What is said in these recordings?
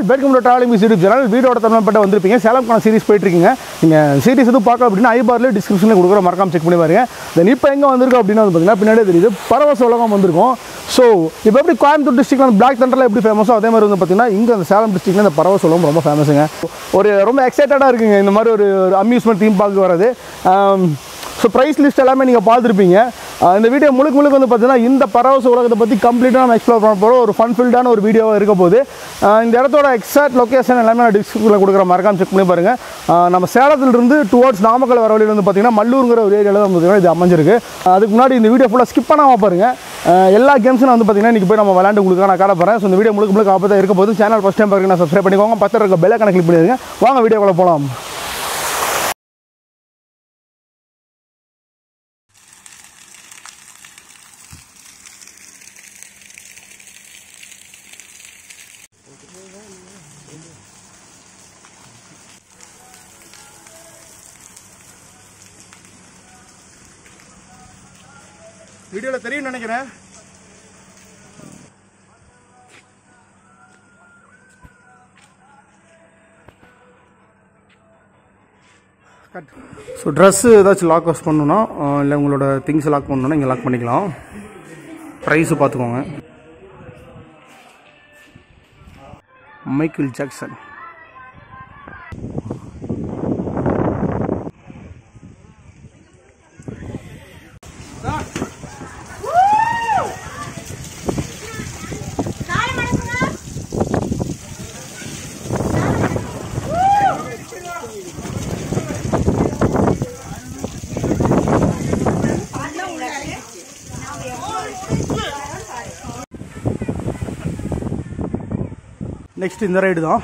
Wall welcome to miss YouTube channel. வீடியோட தமிழ்பட்ட வந்திருப்பீங்க. சேலம்கான சீரிஸ் போயிட்டுருக்கீங்க. நீங்கள் சீரிஸ் எதுவும் பார்க்கல அப்படின்னா ஐபாரில் டிஸ்கிரிப்ஷனில் கொடுக்குற மறக்காம செக் பண்ணி பாருங்க. தென் இப்போ எங்கே வந்திருக்கோம் அப்படின்னா வந்து பார்த்தீங்கன்னா பின்னாடி தெரியுது. பரவச உலகம் வந்திருக்கும். ஸோ இப்போ எப்படி கோயம்புத்தூர் டிஸ்ட்ரிக்ட் அந்த பிளாக் தண்டரில் எப்படி ஃபேமஸோ அதே மாதிரி வந்து பார்த்தீங்கன்னா இங்கே அந்த சேலம் டிஸ்ட்ரிக்ட்ல இந்த பரவ உலகம் ரொம்ப ஃபேமஸுங்க ஒரு ரொம்ப எக்ஸைட்டடாக இருக்குங்க. இந்த மாதிரி ஒரு அம்யூஸ்மெண்ட் தீம் பார்க்க வரது ஸோ ப்ரைஸ் லிஸ்ட் எல்லாமே நீங்கள் பார்த்துருப்பீங்க. இந்த வீடியோ முழுக்க முழுக்க வந்து பார்த்தீங்கன்னா இந்த பரவச உலகத்தை பற்றி கம்ப்ளீட்டாக நம்ம எக்ஸ்ப்ளோர் பண்ண போகிறோம் ஒரு ஃபன் ஃபில்டான ஒரு வீடியோவாக இருக்க போகுது. இந்த இடத்தோட எக்ஸாக்ட் லொக்கேஷன் எல்லாமே நான் டிஸ்கிரிப்ஷனில் கொடுக்குற மறக்காம செக் பண்ணி பாருங்கள் நம்ம சேலத்திலிருந்து டுவோர்ட்ஸ் நாமக்கல் வர வழியில் வந்து பார்த்தீங்கன்னா மல்லூருங்கிற ஒரு ஏரியாவில் வந்து பார்த்தீங்கன்னா இது அமைஞ்சிருக்கு. அதுக்கு முன்னாடி இந்த வீடியோ ஃபுல்லாக ஸ்கிப் பண்ணாமல் பாருங்கள் எல்லா கேம்ஸும் வந்து பார்த்தீங்கன்னா இன்றைக்கி போய் நம்ம விளாண்டு உங்களுக்கு நான் காட்ட போகிறேன் ஸோ இந்த வீடியோ முழுக்க முழுக்க ஆப்போ தான் இருக்க போது சேனல் ஃபஸ்ட் டைம் பார்க்குறீங்க நான் சப்ஸ்கிரைப் பண்ணிக்கோங்க. பத்திரம் இருக்க பெல்லை கணக்கு கிளிக் பண்ணிடுங்க. வாங்க வீடியோக்குள்ள போகலாம் வீடியோவில் தெரியும் நினைக்கிறேன். ஸோ ட்ரெஸ்ஸு ஏதாச்சும் லாக் வாஷ் பண்ணணுன்னா இல்லை உங்களோட திங்ஸ் லாக் பண்ணணுன்னா இங்கே லாக் பண்ணிக்கலாம். ப்ரைஸு பார்த்துக்கோங்க. மைக்கேல் ஜாக்சன் நெக்ஸ்ட் இந்த ரைடு தான்.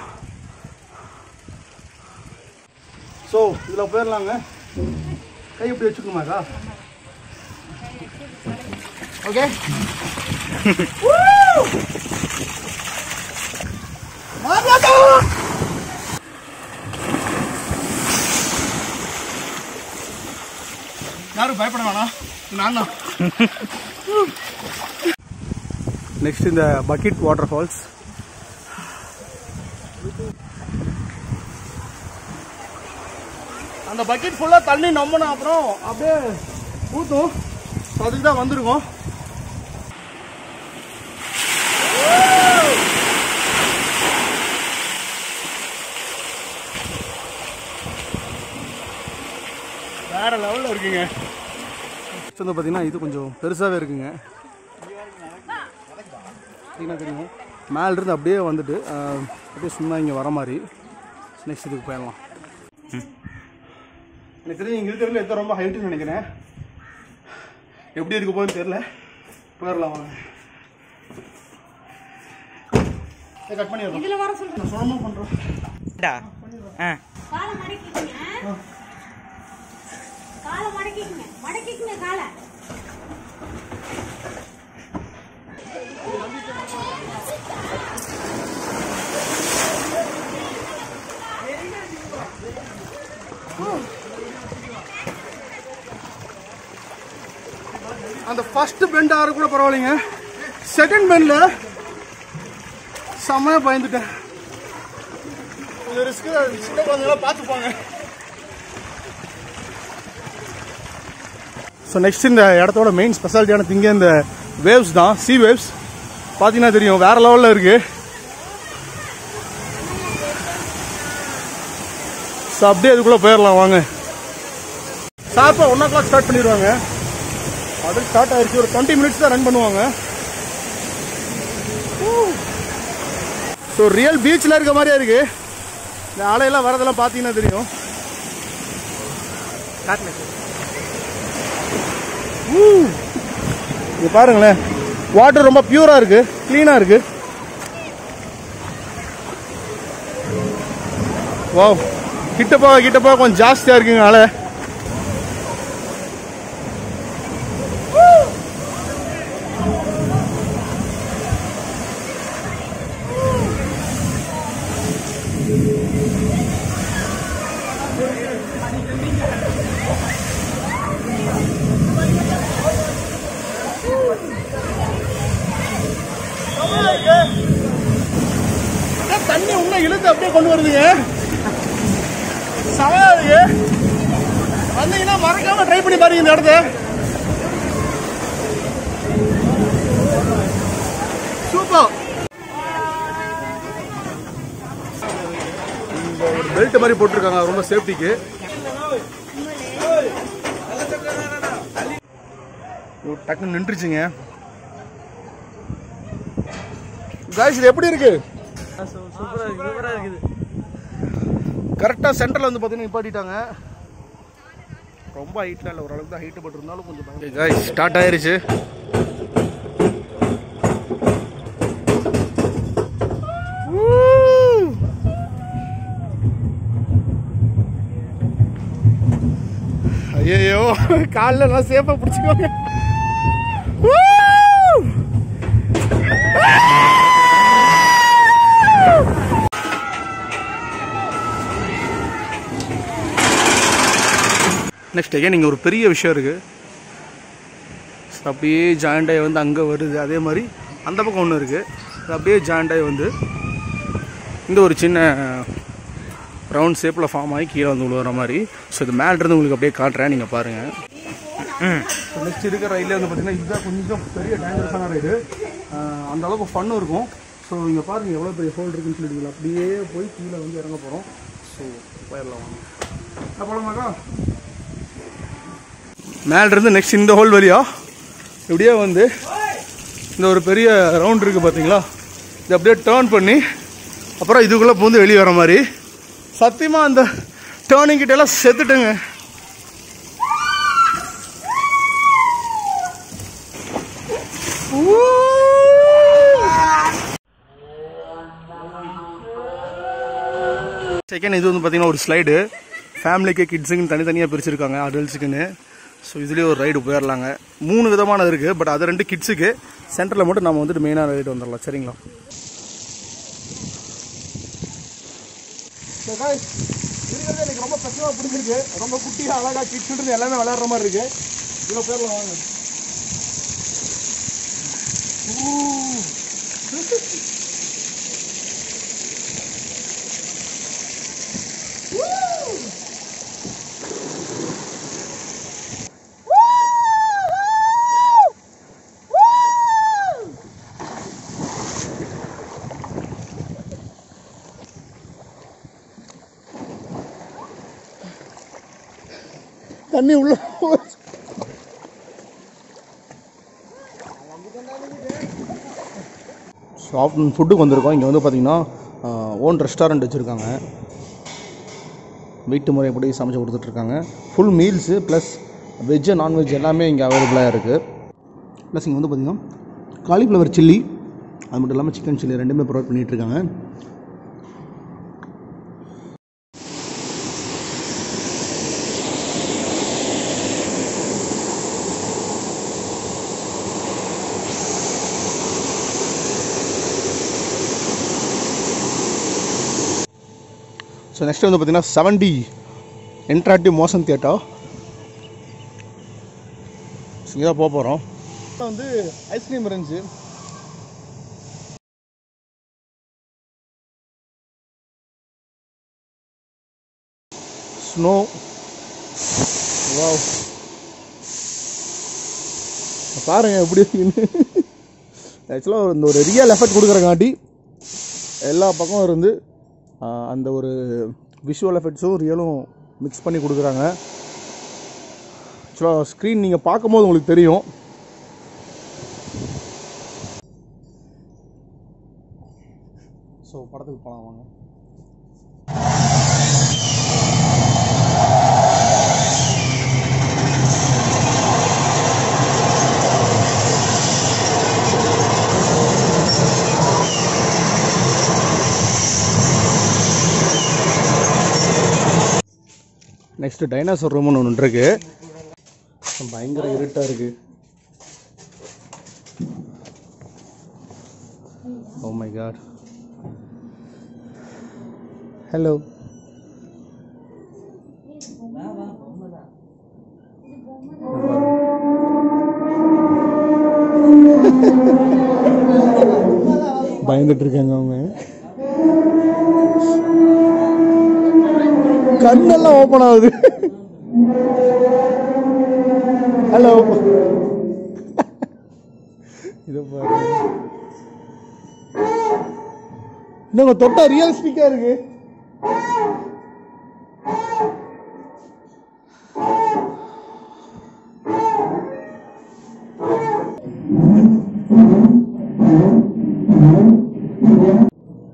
ஸோ இதில் போயிடலாங்க கை இப்படி வச்சுக்கணுமாக்கா ஓகே யாரும் பயப்பட வேணாம். நான் தான் நெக்ஸ்ட் இந்த பக்கெட் வாட்டர் ஃபால்ஸ் அந்த பக்கெட் ஃபுல்லாக தண்ணி நம்பினா அப்புறம் அப்படியே ஊற்றும் அதுக்கு தான் வந்திருக்கோம். வேற லெவலில் இருக்குங்க. வந்து பார்த்தீங்கன்னா இது கொஞ்சம் பெருசாகவே இருக்குங்க. பார்த்தீங்கன்னா தெரியும். மேலிருந்து அப்படியே வந்துட்டு அப்படியே சும்மா இங்கே வர மாதிரி. நெக்ஸ்ட் இதுக்கு போயிடலாம். எனக்கு தெரிஞ்சு இங்கே இருக்கிறதுல எந்த ரொம்ப ஹைட்டுன்னு நினைக்கிறேன். எப்படி இருக்க போகுதுன்னு தெரியல. போயிடலாம் வாங்க. கட் பண்ணிடலாம். இதுல வர சொல்றேன். சுலமாக பண்ணுறோம் டா. ஆ. காலை மடக்கிக்கங்க. காலை மடக்கிக்கங்க. மடக்கிக்கங்க காலை. ஃபர்ஸ்ட் பெண்ட் ஆறு கூட பரவாயில்லைங்க. செகண்ட் பெண்டில் செம்மையாக பயந்துட்டேன். கொஞ்சம் ரிஸ்க்கு சின்ன குழந்தைங்களாம் பார்த்துப்பாங்க. ஸோ நெக்ஸ்ட் இந்த இடத்தோட மெயின் ஸ்பெஷாலிட்டியான திங்க இந்த வேவ்ஸ் தான். சி வேவ்ஸ் பார்த்தீங்கன்னா தெரியும் வேற லெவலில் இருக்கு. ஸோ அப்படியே அதுக்குள்ளே போயிடலாம் வாங்க. ஷார்ப்பாக ஒன் ஓ கிளாக் ஸ்டார்ட் பண்ணிடுவாங்க. அது ஸ்டார்ட் ஆயிடுச்சு. ஒரு டுவெண்ட்டி மினிட்ஸ் தான் ரன் பண்ணுவாங்க. ஸோ ரியல் பீச்சில் இருக்க மாதிரியே இருக்கு. இந்த அலையெல்லாம் வரதெல்லாம் பார்த்தீங்கன்னா தெரியும். இது பாருங்களேன். வாட்டர் ரொம்ப பியூரா இருக்கு. க்ளீனாக இருக்கு. வாவ் கிட்ட போக கிட்ட போக கொஞ்சம் ஜாஸ்தியா இருக்குங்க அலை தண்ணி இடத்த அப்படியே கொண்டு வருதுங்க. செமையா இருக்கு வந்தீங்கன்னா மறக்காம ட்ரை பண்ணி பாருங்க இந்த இடத்த. சூப்பர் பெல்ட் மாதிரி போட்டிருக்காங்க. ரொம்ப சேஃப்டிக்கு டக்குன்னு நின்றுச்சுங்க. காய்ஸ் இது எப்படி இருக்கு? கரெக்டாக சென்டரில் வந்து பார்த்தீங்கன்னா நிப்பாட்டிட்டாங்க. ரொம்ப ஹைட்ல இல்லை ஓரளவுக்கு தான் ஹைட்டு பட் இருந்தாலும் கொஞ்சம் ஸ்டார்ட் ஆயிருச்சு. ஐயோ காலில் நல்லா சேஃபாக பிடிச்சிக்கோங்க. நெக்ஸ்ட் ஏன் இங்கே ஒரு பெரிய விஷயம் இருக்குது அப்படியே ஜாயிண்ட் ஆகி வந்து அங்கே வருது அதே மாதிரி அந்த பக்கம் ஒன்று இருக்குது அப்படியே ஜாயிண்ட் ஆகி வந்து இந்த ஒரு சின்ன ரவுண்ட் ஷேப்பில் ஃபார்ம் ஆகி கீழே வந்து விழுவுற மாதிரி. ஸோ இது மேலேருந்து உங்களுக்கு அப்படியே காட்டுறேன் நீங்கள் பாருங்கள் நெக்ஸ்ட் இருக்கிற ரயிலே வந்து பார்த்திங்கன்னா இதுதான் கொஞ்சம் பெரிய டேஞ்சரஸான ரைடு அந்த அளவுக்கு ஃபன்னும் இருக்கும். ஸோ இங்கே பாருங்கள் எவ்வளோ பெரிய ஹோல் இருக்குன்னு சொல்லிட்டு அப்படியே போய் கீழே வந்து இறங்க போகிறோம் ஸோ போயிடலாம் வாங்க. போகலாமாக்கா மேலேருந்து நெக்ஸ்ட் இந்த ஹோல் வழியாக இப்படியே வந்து இந்த ஒரு பெரிய ரவுண்ட் இருக்குது பார்த்தீங்களா? இது அப்படியே டேர்ன் பண்ணி அப்புறம் இதுக்குள்ளே பூந்து வெளியே வர மாதிரி. சத்தியமாக அந்த டேர்னிங் கிட்டெல்லாம் செத்துட்டுங்க. செகண்ட் இது வந்து பார்த்தீங்கன்னா ஒரு ஸ்லைடு ஃபேமிலிக்கு கிட்ஸுக்குன்னு தனித்தனியாக பிரிச்சிருக்காங்க அடல்ட்ஸுக்குன்னு ஸோ இதுலேயே ஒரு ரைடு போயிடலாங்க மூணு விதமானது இருக்குது பட் அது ரெண்டு கிட்ஸுக்கு சென்டரில் மட்டும் நம்ம வந்துட்டு மெயினாக ரைடு வந்துடலாம் சரிங்களா? இருக்கிறது எனக்கு ரொம்ப பிரச்சனை பிடிச்சிருக்கு ரொம்ப குட்டியாக அழகாக கிட்ஸ் எல்லாமே விளையாடுற மாதிரி இருக்குது இவ்வளோ பேரில் வாங்க. தண்ணி உள்ள ஆஃப்டர்நூன் ஃபுட்டுக்கு வந்திருக்கோம். இங்கே வந்து பார்த்தீங்கன்னா ஓன் ரெஸ்டாரண்ட் வச்சுருக்காங்க. வீட்டு முறைப்படி சமைச்சு கொடுத்துட்ருக்காங்க. Full meals plus veg non veg எல்லாமே இங்கே அவைலபிளாக இருக்குது ப்ளஸ் இங்கே வந்து பார்த்தீங்கன்னா காலிஃப்ளவர் சில்லி அது மட்டும் இல்லாமல் சிக்கன் சில்லி ரெண்டுமே ப்ரொவைட் பண்ணிகிட்ருக்காங்க ஸோ நெக்ஸ்ட் வந்து பார்த்தீங்கன்னா செவன்டி இன்ட்ராக்டிவ் மோஷன் தியேட்டர் இங்கே தான் போக போகிறோம் வந்து ஐஸ்கிரீம் இருந்துச்சு ஸ்னோ வாவ் பாருங்க எப்படி இருக்குன்னு. ஆக்சுவலாக இந்த ஒரு ரியல் எஃபெக்ட் கொடுக்குறங்காட்டி எல்லா பக்கம் இருந்து அந்த ஒரு விஷுவல் எஃபெக்ட்ஸும் ரியலும் மிக்ஸ் பண்ணி கொடுக்குறாங்க. ஆக்சுவலாக ஸ்க்ரீன் நீங்கள் பார்க்கும்போது உங்களுக்கு தெரியும். ஸோ படத்துக்கு போகலாம் வாங்க. நெக்ஸ்ட்டு டைனாசர் ரூம்னு ஒன்று இருக்கு பயங்கர இருட்டாக இருக்கு. ஓ மை காட் ஹலோ பயந்துட்டு இருக்காங்க அவங்க. கண்ணெல்லாம் ஓப்பன் ஆகுது. ஹலோ இதை பாரு. இன்னும் தொட்டா ரியலிஸ்டிக்கா இருக்கு?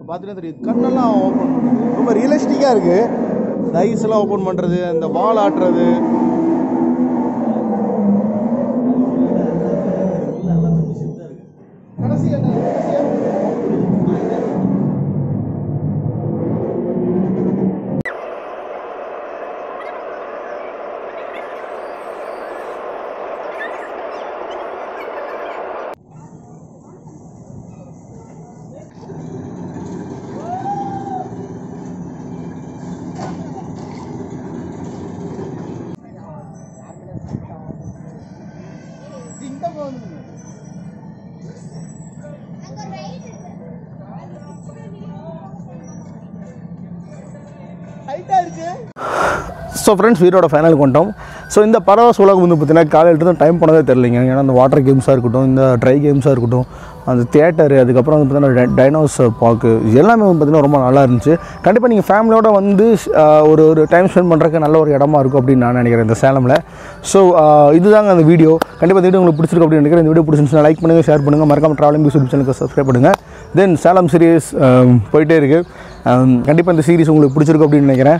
பார்த்தீங்கன்னா தெரியும் கண்ணெல்லாம் ஓப்பன் ரொம்ப ரியலிஸ்டிக்காக இருக்குது இந்த எல்லாம் ஓப்பன் பண்ணுறது அந்த வால் ஆட்டுறது ஸோ ஃப்ரெண்ட்ஸ் வீரோட ஃபைனலுக்கு வந்துட்டோம் ஸோ இந்த பரவச உலகம் வந்து பார்த்தீங்கன்னா காலையில் தான் டைம் போனதே தெரிலிங்க ஏன்னா அந்த வாட்டர் கேம்ஸாக இருக்கட்டும் இந்த ட்ரை கேம்ஸாக இருக்கட்டும் அந்த தியேட்டரு அதுக்கப்புறம் வந்து பார்த்தீங்கன்னா டைனோஸ் பார்க்கு இது எல்லாமே வந்து பார்த்திங்கன்னா ரொம்ப நல்லா இருந்துச்சு. கண்டிப்பாக நீங்கள் ஃபேமிலியோட வந்து ஒரு ஒரு டைம் ஸ்பெண்ட் பண்ணுறதுக்கு நல்ல ஒரு இடமா இருக்கும் அப்படின்னு நான் நினைக்கிறேன் இந்த சேலமில். ஸோ இதுதாங்க அந்த வீடியோ கண்டிப்பாக இந்த வீடியோ உங்களுக்கு பிடிச்சிருக்கு அப்படின்னு நினைக்கிறேன். இந்த வீடியோ பிடிச்சிருந்துச்சுன்னா லைக் பண்ணுங்கள் ஷேர் பண்ணுங்கள் மறக்காம ட்ராவலிங் யூடியூப் சேனலுக்கு சப்ஸ்கிரைப் பண்ணுங்கள் தென் சேலம் சீரியஸ் போயிட்டே இருக்குது கண்டிப்பாக இந்த சீரிஸ் உங்களுக்கு பிடிச்சிருக்கும் அப்படின்னு நினைக்கிறேன்.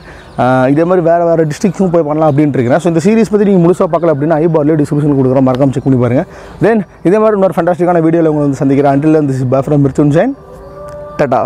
இதே மாதிரி வேறு வேறு டிஸ்ட்ரிக்ஸும் போய் பண்ணலாம் அப்படின்ட்டு இருக்கிறேன் ஸோ இந்த சீரிஸ் பற்றி நீங்கள் முழுசாக பார்க்கல அப்படின்னா ஐபார்லேயே டிஸ்கிரிப்ஷன் கொடுக்குறோம் மறக்காம செக் பண்ணி பாருங்கள் தென் இதே மாதிரி இன்னொரு ஃபண்டாஸ்டிக்கான வீடியோவில் உங்களை வந்து சந்திக்கிறேன். அண்டில் இந்த பேஃப்ரம் மிர்ச்சுன் ஜெயின் டட்டா